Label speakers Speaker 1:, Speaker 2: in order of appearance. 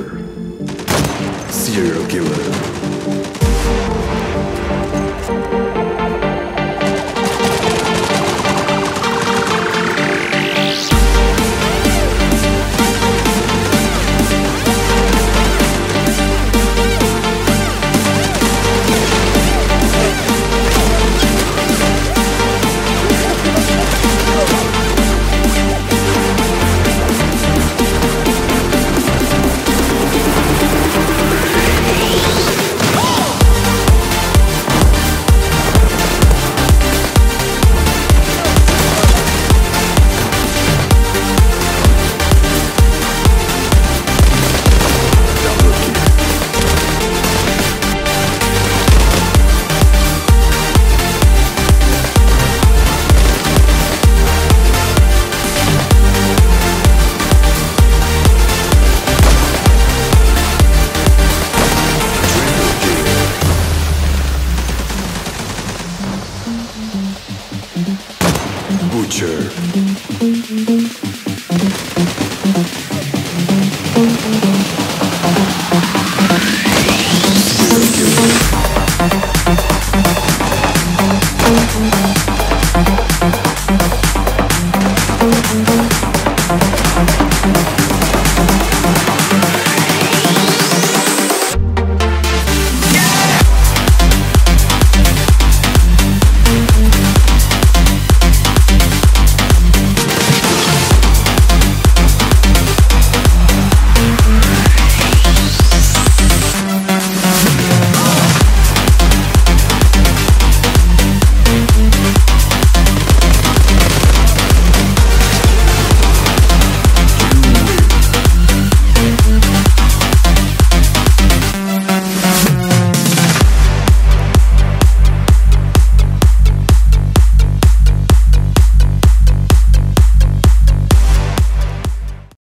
Speaker 1: Killer. Serial Killer.